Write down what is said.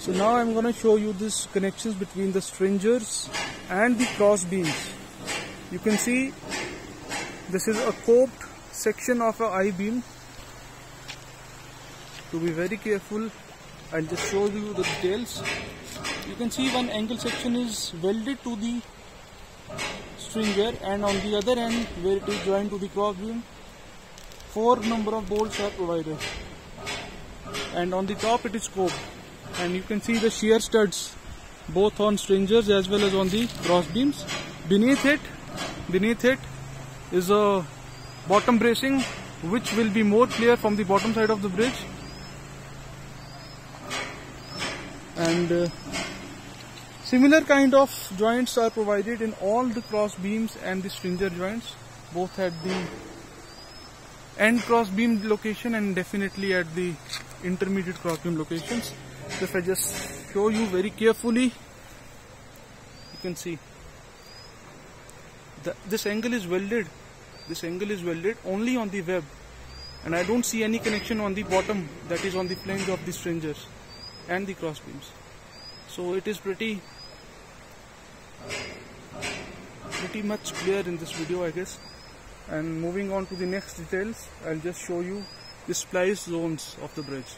So now I'm going to show you this connections between the stringers and the cross beams. You can see this is a coped section of a I-beam. To be very careful, I'll just show you the details. You can see one angle section is welded to the stringer and on the other end where it is joined to the cross beam, four number of bolts are provided. And on the top it is coped and you can see the shear studs both on stringers as well as on the cross beams. Beneath it beneath it is a bottom bracing which will be more clear from the bottom side of the bridge. And uh, similar kind of joints are provided in all the cross beams and the stringer joints both at the end cross beam location and definitely at the intermediate cross beam locations if I just show you very carefully you can see. The, this angle is welded. This angle is welded only on the web. And I don't see any connection on the bottom that is on the flange of the stringers and the cross beams so it is pretty pretty much clear in this video I guess. And moving on to the next details I'll just show you the splice zones of the bridge